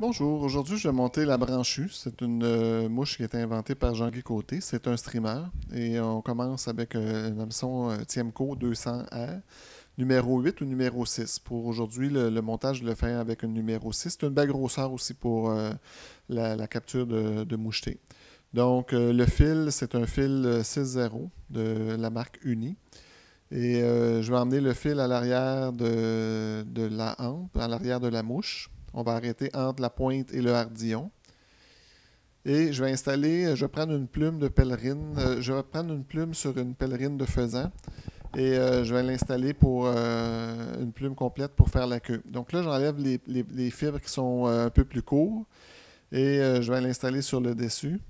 Bonjour, aujourd'hui je vais monter la branchue. C'est une euh, mouche qui a été inventée par Jean-Guy Côté. C'est un streamer et on commence avec euh, un hameçon euh, Tiemco 200R, numéro 8 ou numéro 6. Pour aujourd'hui, le, montage, je le fais avec un numéro 6. C'est une belle grosseur aussi pour la, capture de, moucheté. Donc le fil, c'est un fil 6.0 de la marque Uni. Et je vais emmener le fil à l'arrière de, de la hampe, à l'arrière de la mouche. On va arrêter entre la pointe et le hardillon. Et je vais installer, je vais prendre une plume de pèlerine, euh, je vais prendre une plume sur une pèlerine de faisan et euh, je vais l'installer pour euh, une plume complète pour faire la queue. Donc là, j'enlève les, fibres qui sont un peu plus courts et je vais l'installer sur le dessus.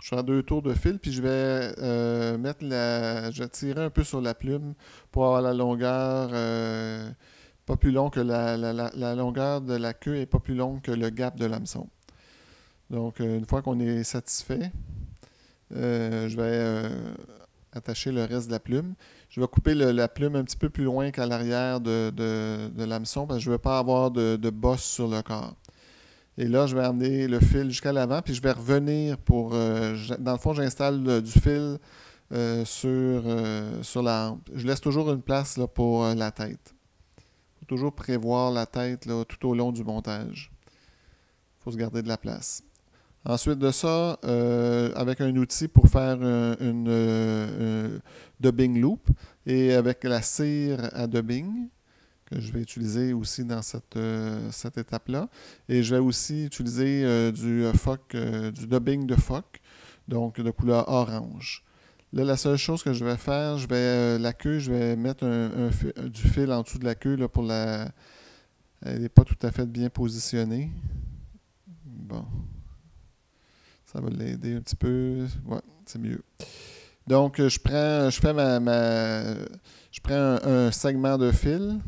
Je fais deux tours de fil, puis je vais mettre la. Je vais tirer un peu sur la plume pour avoir la longueur pas plus long que la, longueur de la queue est pas plus longue que le gap de l'hameçon. Donc, euh, une fois qu'on est satisfait, euh, je vais euh, attacher le reste de la plume. Je vais couper la plume un petit peu plus loin qu'à l'arrière de, de, l'hameçon parce que je ne veux pas avoir de, de, bosse sur le corps. Et là, je vais amener le fil jusqu'à l'avant, puis je vais revenir pour... dans le fond, j'installe du fil sur, sur la. Je laisse toujours une place là, pour la tête toujours prévoir la tête tout au long du montage. Il faut se garder de la place. Ensuite de ça, euh, avec un outil pour faire une, euh, dubbing loop et avec la cire à dubbing que je vais utiliser aussi dans cette, euh, étape-là. Et je vais aussi utiliser du du dubbing de FOC, donc de couleur orange. Là, la seule chose que je vais faire, je vais euh, la queue, je vais mettre du fil en dessous de la queue là, pour la. Elle n'est pas tout à fait bien positionnée. Bon. Ça va l'aider un petit peu. Ouais, c'est mieux. Donc, je prends, je fais ma, je prends un, segment de fil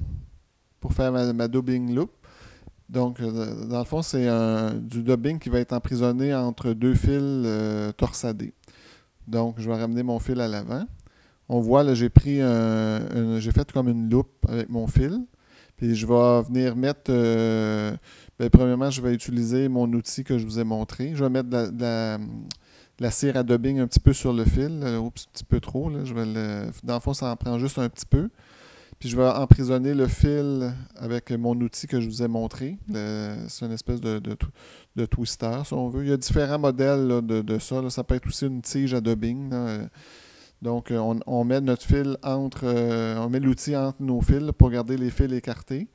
pour faire ma, dubbing loop. Donc, euh, dans le fond, c'est du dubbing qui va être emprisonné entre deux fils euh, torsadés. Donc, je vais ramener mon fil à l'avant. On voit, là, j'ai pris un, j'ai fait comme une loupe avec mon fil. Puis je vais venir mettre, euh, bien, premièrement, je vais utiliser mon outil que je vous ai montré. Je vais mettre de la, cire à dubbing un petit peu sur le fil. Oups, un petit peu trop. Là. Je vais le, dans le fond, ça en prend juste un petit peu. Puis je vais emprisonner le fil avec mon outil que je vous ai montré. C'est une espèce de, de, twister, si on veut. Il y a différents modèles de, ça. Ça peut être aussi une tige à dubbing. Donc, on, met notre fil entre, euh, on met l'outil entre nos fils pour garder les fils écartés.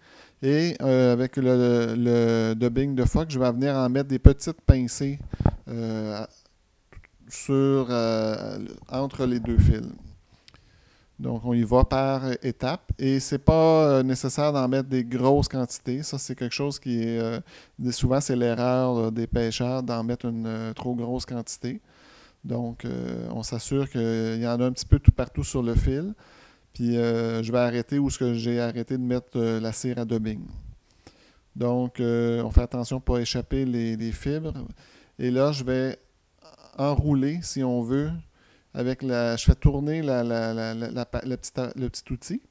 Et euh, avec le, dubbing de Fox, je vais venir en mettre des petites pincées euh, sur, entre les deux fils. Donc, on y va par étapes. Et ce n'est pas euh, nécessaire d'en mettre des grosses quantités. Ça, c'est quelque chose qui est. Euh, souvent, c'est l'erreur des pêcheurs d'en mettre une euh, trop grosse quantité. Donc, on s'assure qu'il y en a un petit peu tout partout sur le fil. Puis, je vais arrêter où ce que j'ai arrêté de mettre la cire à dubbing. Donc, on fait attention pour échapper les fibres. Et là, je vais enrouler, si on veut, avec la, je fais tourner la, le, petit, outil.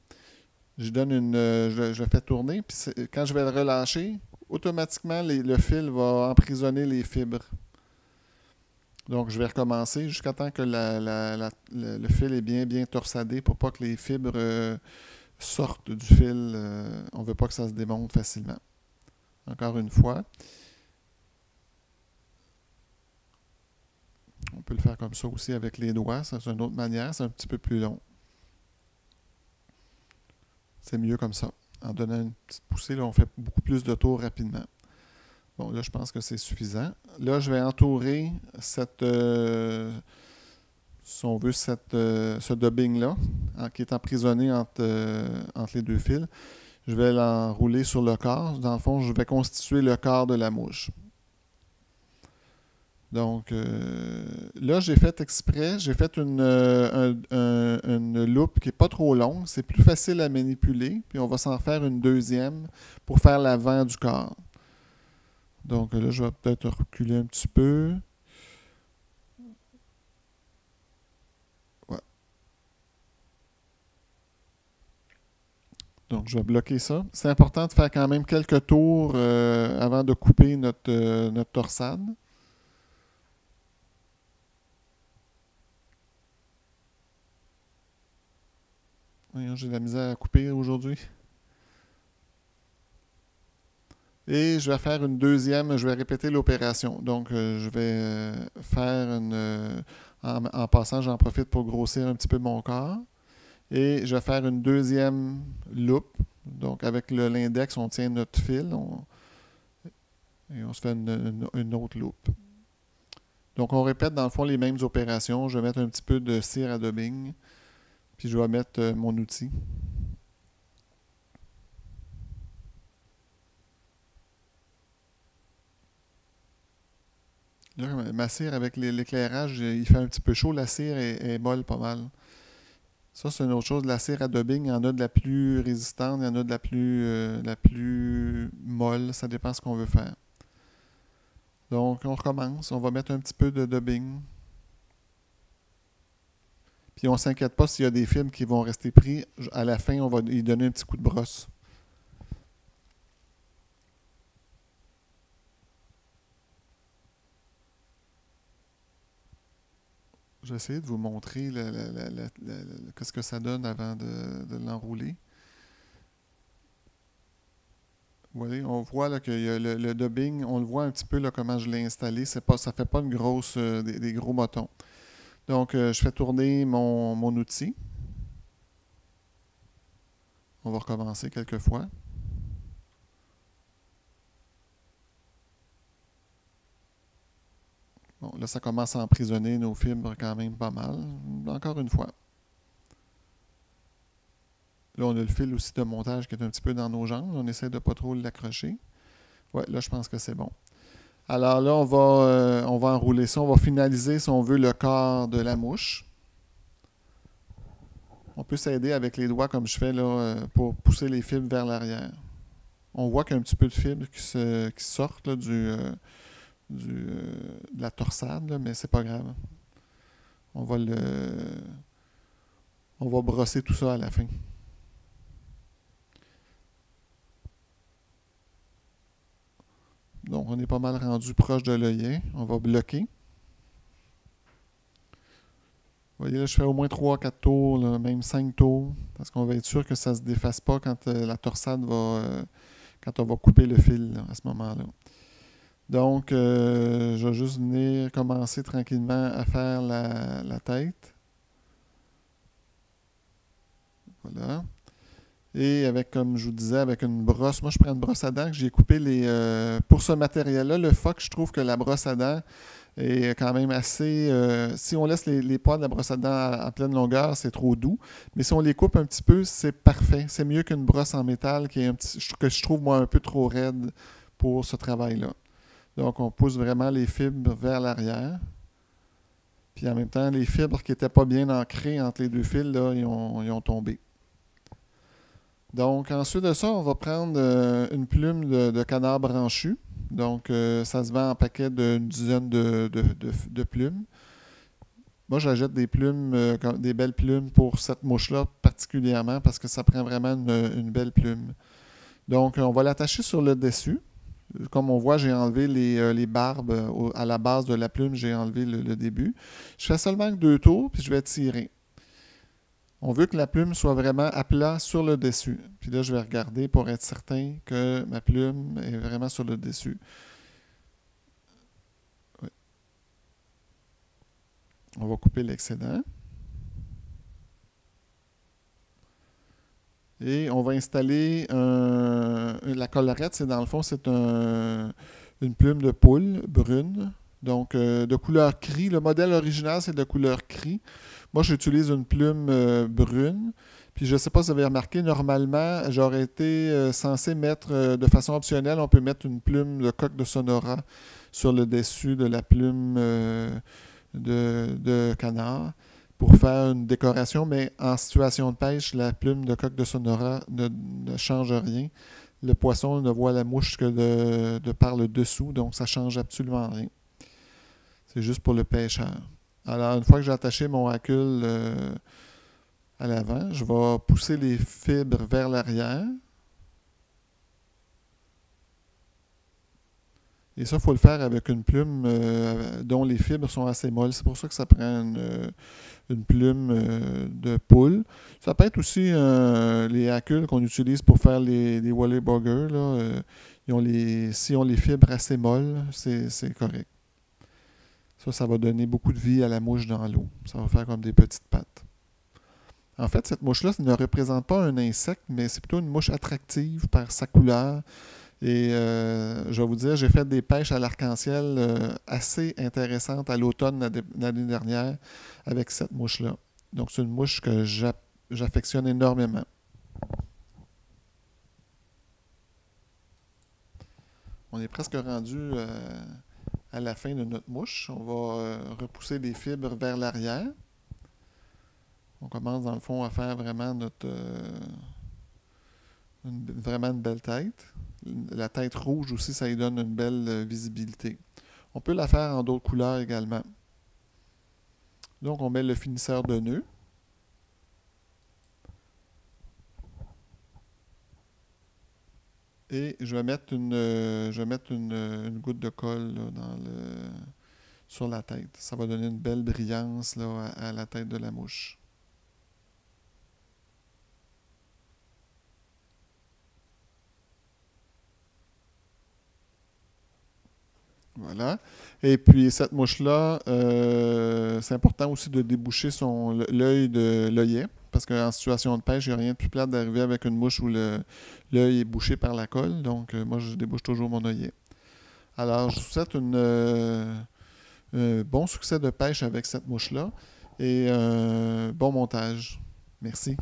Je donne une, je, je fais tourner, puis quand je vais le relâcher, automatiquement le fil va emprisonner les fibres. Donc je vais recommencer jusqu'à temps que le, fil est bien bien torsadé pour pas que les fibres euh, sortent du fil. Euh, on ne veut pas que ça se démonte facilement. Encore une fois. On peut le faire comme ça aussi avec les doigts. C'est une autre manière. C'est un petit peu plus long. C'est mieux comme ça. En donnant une petite poussée, on fait beaucoup plus de tours rapidement. Bon, là, je pense que c'est suffisant. Là, je vais entourer cette, euh, si on euh, ce dubbing-là, qui est emprisonné entre, euh, entre les deux fils. Je vais l'enrouler sur le corps. Dans le fond, je vais constituer le corps de la mouche. Donc euh, là, j'ai fait exprès, j'ai fait une, euh, une loupe qui n'est pas trop longue, c'est plus facile à manipuler, puis on va s'en faire une deuxième pour faire l'avant du corps. Donc là, je vais peut-être reculer un petit peu. Donc, je vais bloquer ça. C'est important de faire quand même quelques tours euh, avant de couper notre, notre torsade. J'ai de la misère à couper aujourd'hui. Et je vais faire une deuxième, je vais répéter l'opération. Donc, euh, je vais faire une... en, en passant, j'en profite pour grossir un petit peu mon corps. Et je vais faire une deuxième loupe. Donc, avec l'index, on tient notre fil et on se fait une, autre loupe. Donc, on répète dans le fond les mêmes opérations. Je vais mettre un petit peu de cire à dubbing. Puis, je vais mettre euh, mon outil. Là, ma cire avec l'éclairage, il fait un petit peu chaud. La cire est, molle pas mal. Ça, c'est une autre chose. La cire à dubbing, il y en a de la plus résistante, il y en a de la plus, euh, la plus molle. Ça dépend ce qu'on veut faire. Donc, on recommence. On va mettre un petit peu de dubbing. Puis, on ne s'inquiète pas s'il y a des films qui vont rester pris. À la fin, on va y donner un petit coup de brosse. Je vais de vous montrer ce que ça donne avant de, l'enrouler. Vous voyez, on voit que le, dubbing, on le voit un petit peu là, comment je l'ai installé. Ça ne fait pas euh, des, gros botons. Donc, euh, je fais tourner mon, mon outil. On va recommencer quelques fois. Bon, là, ça commence à emprisonner nos fibres quand même pas mal. Encore une fois. Là, on a le fil aussi de montage qui est un petit peu dans nos jambes. On essaie de ne pas trop l'accrocher. Ouais, là, je pense que c'est bon. Alors là, on va, euh, on va enrouler ça. On va finaliser, si on veut, le corps de la mouche. On peut s'aider avec les doigts, comme je fais là, euh, pour pousser les fibres vers l'arrière. On voit qu'il y a un petit peu de fibres qui, se, qui sortent du, euh, euh, de la torsade, là, mais c'est pas grave. On. On va brosser tout ça à la fin. Donc, on est pas mal rendu proche de l'œillet. On va bloquer. Vous voyez, là, je fais au moins 3-4 tours, même 5 tours, parce qu'on va être sûr que ça ne se défasse pas quand euh, la torsade va. Euh, quand on va couper le fil à ce moment-là. Donc, euh, je vais juste venir commencer tranquillement à faire la, tête. Voilà. Et avec, comme je vous disais, avec une brosse, moi je prends une brosse à dents que j'ai coupé les. Euh, pour ce matériel-là, le Fox, je trouve que la brosse à dents est quand même assez. Euh, si on laisse les, les de la brosse à dents à, pleine longueur, c'est trop doux. Mais si on les coupe un petit peu, c'est parfait. C'est mieux qu'une brosse en métal qui est un petit, que je trouve moi un peu trop raide pour ce travail-là. Donc, on pousse vraiment les fibres vers l'arrière. Puis en même temps, les fibres qui n'étaient pas bien ancrées entre les deux fils, là, ils, ont, tombé. Donc, ensuite de ça, on va prendre euh, une plume de, canard branchu. Donc, euh, ça se vend en paquet d'une dizaine de, plumes. Moi, j'achète des plumes, euh, des belles plumes pour cette mouche-là particulièrement parce que ça prend vraiment une, belle plume. Donc, on va l'attacher sur le dessus. Comme on voit, j'ai enlevé les, barbes à la base de la plume, j'ai enlevé le, début. Je fais seulement deux tours, puis je vais tirer. On veut que la plume soit vraiment à plat sur le dessus. Puis là, je vais regarder pour être certain que ma plume est vraiment sur le dessus. On va couper l'excédent. Et on va installer la collerette. C'est dans le fond, c'est une plume de poule brune. Donc, euh, de couleur cri. Le modèle original, c'est de couleur cri. Moi, j'utilise une plume euh, brune. Puis, je ne sais pas si vous avez remarqué, normalement, j'aurais été euh, censé mettre de façon optionnelle, on peut mettre une plume de coque de Sonora sur le dessus de la plume de, canard pour faire une décoration, mais en situation de pêche, la plume de coque de Sonora ne, change rien. Le poisson ne voit la mouche que de, par le dessous, donc ça ne change absolument rien. C'est juste pour le pêcheur. Alors, une fois que j'ai attaché mon recul euh, à l'avant. Je vais pousser les fibres vers l'arrière. Et ça, il faut le faire avec une plume euh, dont les fibres sont assez molles. C'est pour ça que ça prend une, euh, plume euh, de poule. Ça peut être aussi les hacules qu'on utilise pour faire les, les Wally ils ont les fibres assez molles, c'est correct. Ça, ça va donner beaucoup de vie à la mouche dans l'eau. Ça va faire comme des petites pattes. En fait, cette mouche-là ne représente pas un insecte, mais c'est plutôt une mouche attractive par sa couleur, et euh, je vais vous dire, j'ai fait des pêches à l'arc-en-ciel euh, assez intéressantes à l'automne l'année dernière avec cette mouche-là. Donc, c'est une mouche que j'affectionne énormément. On est presque rendu euh, à la fin de notre mouche. On va repousser les fibres vers l'arrière. On commence dans le fond à faire vraiment notre vraiment une belle tête. La tête rouge aussi, ça lui donne une belle euh, visibilité. On peut la faire en d'autres couleurs également. Donc, on met le finisseur de nœud. Et je vais mettre une, euh, je vais mettre une, goutte de colle sur la tête. Ça va donner une belle brillance à la tête de la mouche. Voilà. Et puis cette mouche-là, euh, c'est important aussi de déboucher l'œil de l'œillet, parce qu'en situation de pêche, il n'y a rien de plus plate d'arriver avec une mouche où l'œil est bouché par la colle. Donc euh, moi, je débouche toujours mon œillet. Alors, je vous souhaite un euh, bon succès de pêche avec cette mouche-là et un bon montage. Merci.